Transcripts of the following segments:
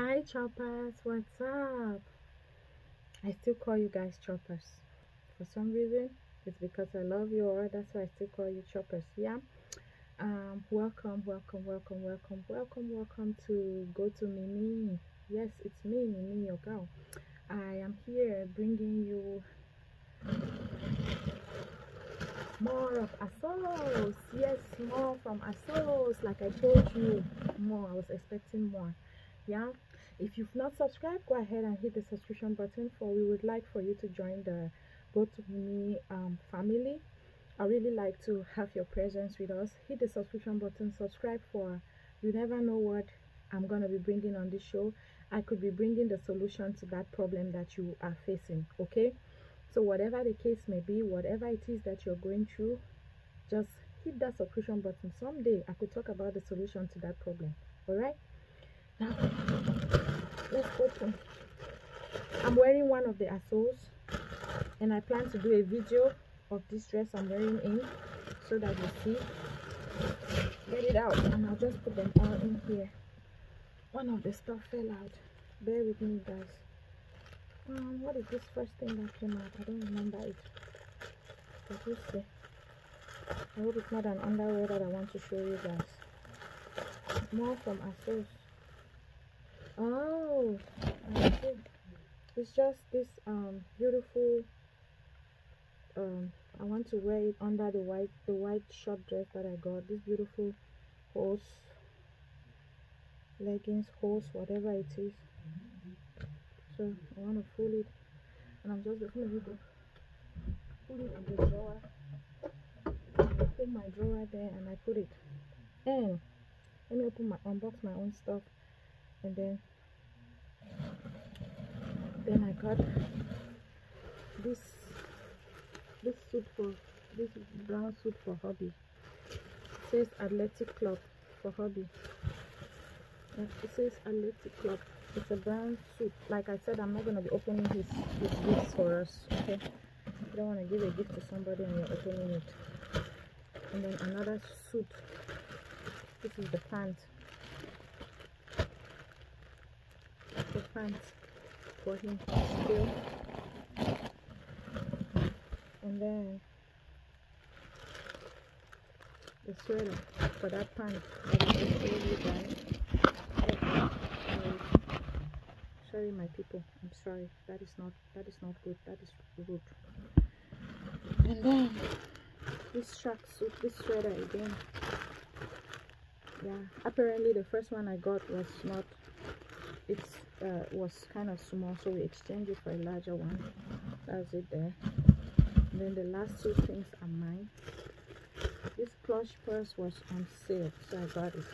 Hi choppers, what's up? I still call you guys choppers. For some reason, it's because I love you or that's why I still call you choppers. Yeah. Um, welcome, welcome, welcome, welcome, welcome, welcome to Go to Mimi. Yes, it's me, Mimi, your girl. I am here bringing you more of Asos. Yes, more from Asos. Like I told you, more. I was expecting more. Yeah. You've not subscribed, go ahead and hit the subscription button. For we would like for you to join the Go to Me um, family. I really like to have your presence with us. Hit the subscription button. Subscribe for you never know what I'm gonna be bringing on this show. I could be bringing the solution to that problem that you are facing. Okay so whatever the case may be whatever it is that you're going through just hit that subscription button someday i could talk about the solution to that problem all right now let's open i'm wearing one of the Asos and i plan to do a video of this dress i'm wearing in so that you see get it out and i'll just put them all in here one of the stuff fell out bear with me guys um, what is this first thing that came out? I don't remember it. But you see. I hope it's not an underwear that I want to show you guys. More from Asos. Oh, it's just this um beautiful um I want to wear it under the white the white short dress that I got. This beautiful horse leggings, horse, whatever it is. So I want to fold it and I'm just going to put it in the drawer. Put my drawer there and I put it and let me open my unbox my own stuff and then then I got this this suit for this brown suit for hobby. It says athletic club for hubby it says athletic club. It's a brown suit. Like i said i'm not going to be opening his his gifts for us okay? You don't want to give a gift to somebody and you're opening it. And then another suit. This is the pants pants for him still and then the sweater for that pants I you guys. Sorry my people. I'm sorry. That is not that is not good. That is rude. And then this track suit this sweater again. Yeah apparently the first one i got was not it uh, was kind of small so we exchanged it for a larger one that's it there and then the last two things are mine this clutch purse was on sale so i got it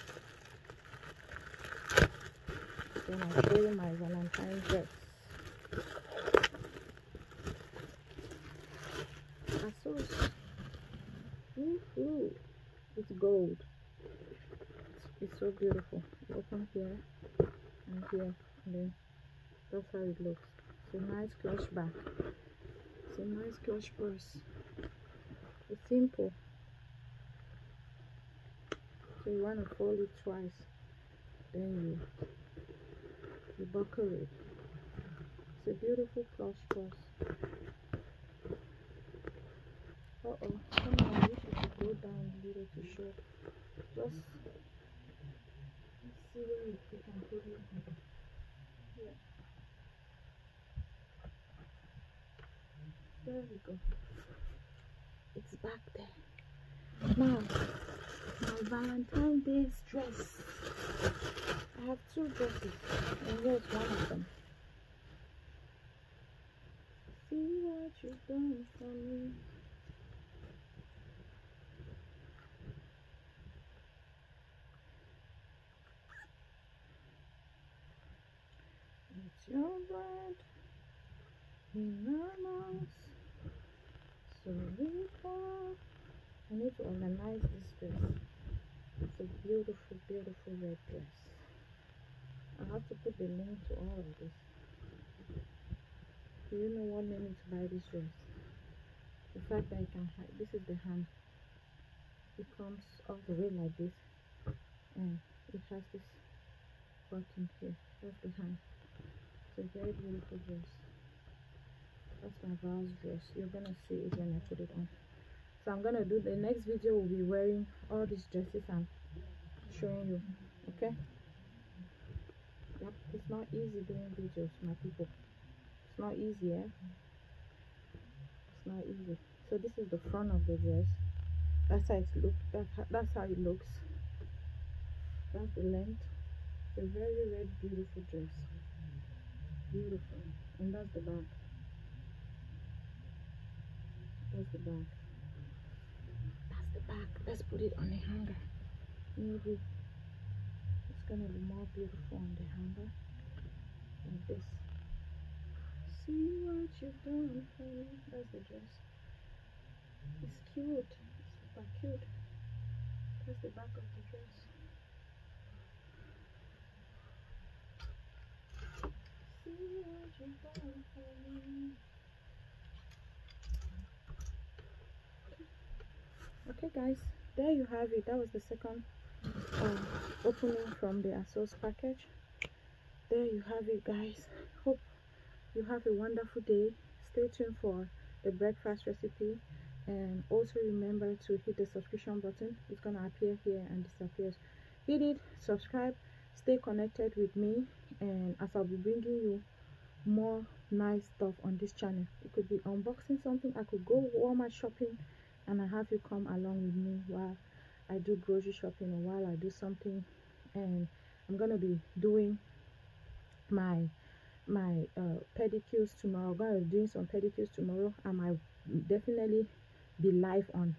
then I'll show my Valentine dress. Asos. It's gold. It's, so beautiful. Open here and here then that's how it looks. It's a nice clutch back. It's a nice clutch purse. It's simple. So you want to fold it twice. Then you the buckle it. It's a beautiful plush purse. Uh oh, somehow I wish you could go down a little to show. Just see where you can put it. Yeah. There we go. It's back there. Now, my Valentine's Day dress. I have two dresses, and here's one of them. See what you've done for me. It's your blood in our lungs, so we. I need to organize this dress. It's a beautiful, beautiful red dress. I have to put the link to all of this. Do you know what made me to buy this dress? The fact that I can hide. This is the hand. It comes all the way like this, and it has this button here. that's the hand. it's a very beautiful dress that's my Val's dress you're gonna see it when I put it on so I'm gonna do the next video will be wearing all these dresses I'm showing you okay? Yep it's not easy doing videos my people. It's not easy eh? It's not easy. So this is the front of the dress. That's how it looks that's that's how it looks. That's the length. A very very beautiful dress. Beautiful. And that's the back. That's the back the back. Let's put it on the hanger. Maybe it's gonna be more beautiful on the hanger like this. See what you've done me that's the dress. It's cute. It's super cute. That's the back of the dress okay guys there you have it. That was the second um, opening from the ASOS package. There you have it guys. Hope you have a wonderful day. Stay tuned for the breakfast recipe. And also remember to hit the subscription button. It's gonna appear here and disappears hit it subscribe stay connected with me. And as i'll be bringing you more nice stuff on this channel. It could be unboxing something. I could go walmart shopping and i have you come along with me while i do grocery shopping or while i do something. And i'm gonna be doing my my uh, pedicures tomorrow. I'm gonna be doing some pedicures tomorrow. I might definitely be live on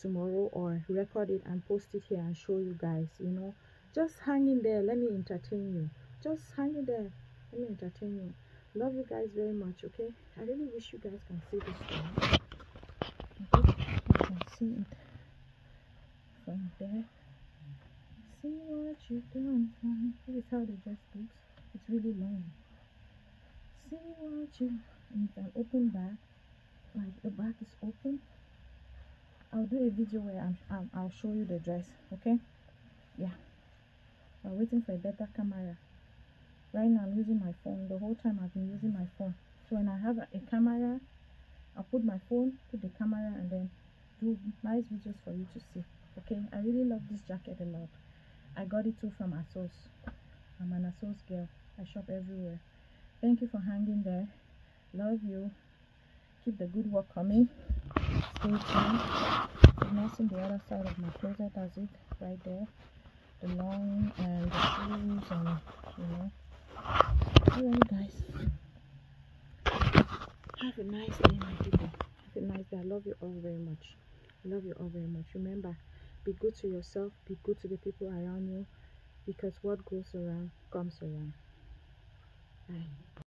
tomorrow or record it and post it here and show you guys you know. Just hang in there. Let me entertain you. Just hang in there. Let me entertain you. Love you guys very much okay? I really wish you guys can see this one okay you can see it from there see what you've done for me this is how the dress looks it's really long see what you and it's an open back like the back is open i'll do a video where I'm, I'm i'll show you the dress okay yeah i'm waiting for a better camera right now i'm using my phone the whole time i've been using my phone so when i have a, a camera i'll put my phone put the camera and then do nice videos for you to see. Okay? I really love this jacket a lot. I got it too from asos. I'm an asos girl. I shop everywhere. Thank you for hanging there. Love you. Keep the good work coming. Stay tuned. I'm not the other side of my closet that's it right there. The long and the shoes and you know. Alright guys have a nice day my people. Have a nice day. I love you all very much. I love you all very much. Remember be good to yourself be good to the people around you because what goes around comes around. Bye